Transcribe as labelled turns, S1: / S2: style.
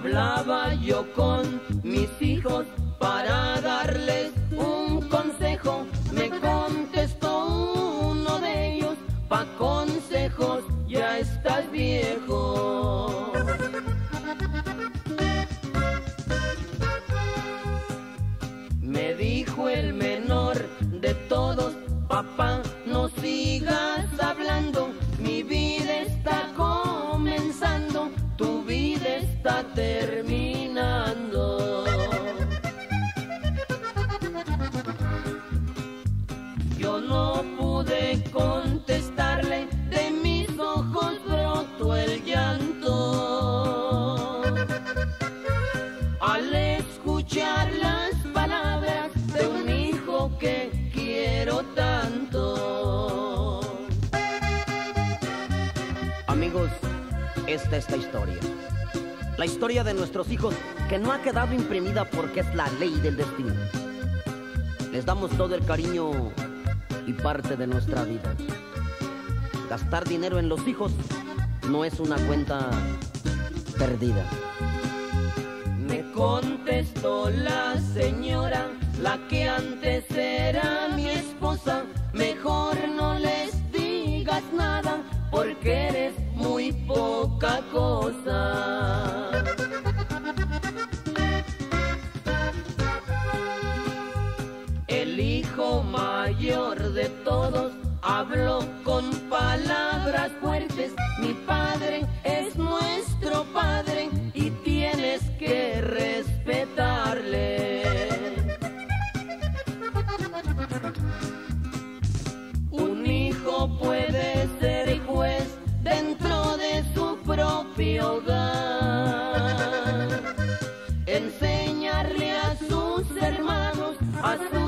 S1: Hablaba yo con mis hijos para darles un consejo. Me contestó uno de ellos, pa' consejos ya estás viejo. Me dijo el menor de todos, papá, no sigas hablando, contestarle, de mis ojos brotó el llanto. Al escuchar las palabras de un hijo que quiero tanto.
S2: Amigos, esta es la historia. La historia de nuestros hijos que no ha quedado imprimida porque es la ley del destino. Les damos todo el cariño y parte de nuestra vida. Gastar dinero en los hijos no es una cuenta perdida.
S1: Me contestó la señora, la que antes era mi esposa. Mejor no les digas nada, porque eres muy poca cosa. El hijo mayor de todos, habló con palabras fuertes. Mi padre es nuestro padre y tienes que respetarle. Un hijo puede ser juez dentro de su propio hogar. Enseñarle a sus hermanos, a sus